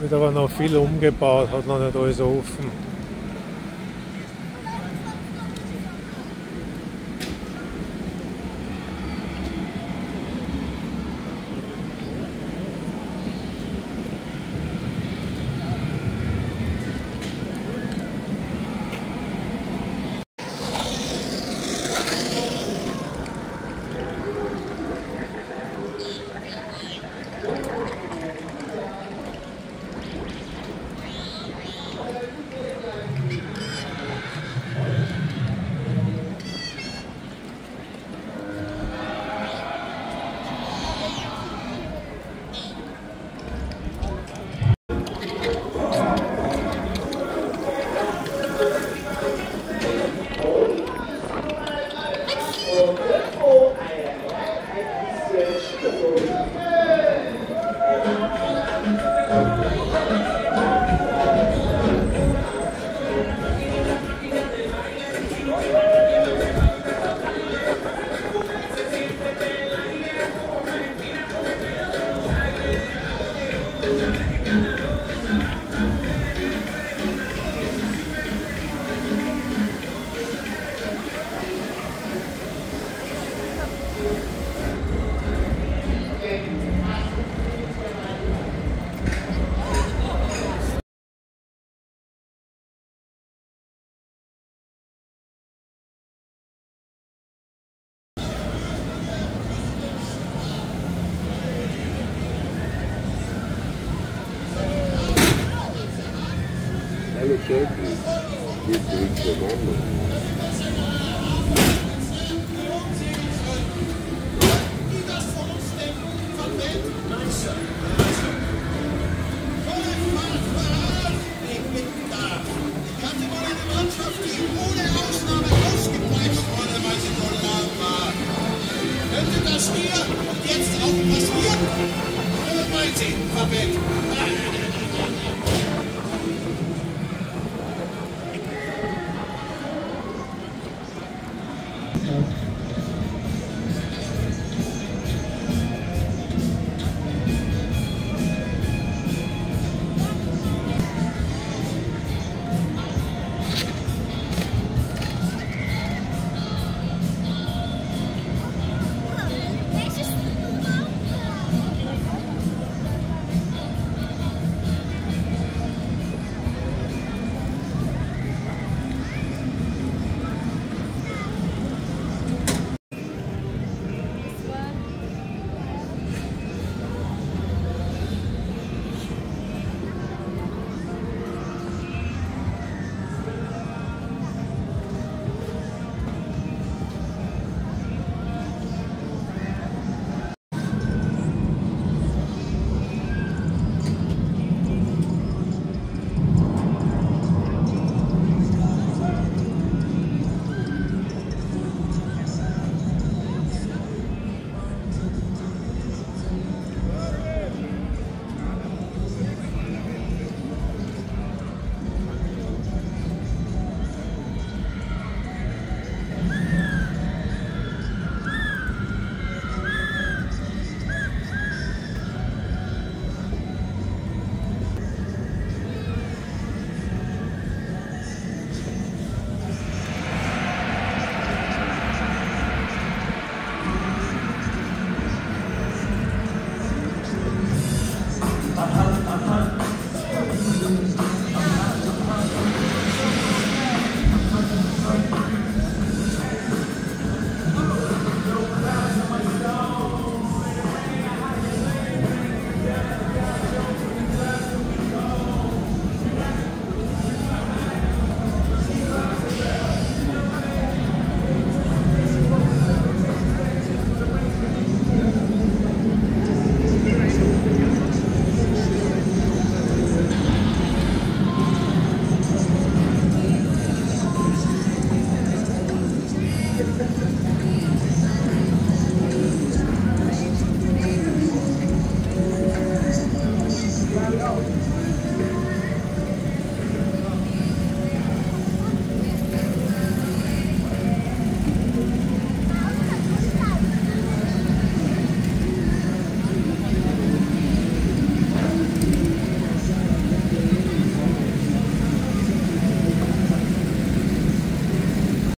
Wird aber noch viel umgebaut, hat noch nicht alles offen. Alle Selfies geht durcheinander. Könnte das hier und jetzt auch passieren? Äh, Meinen Sie, Okay.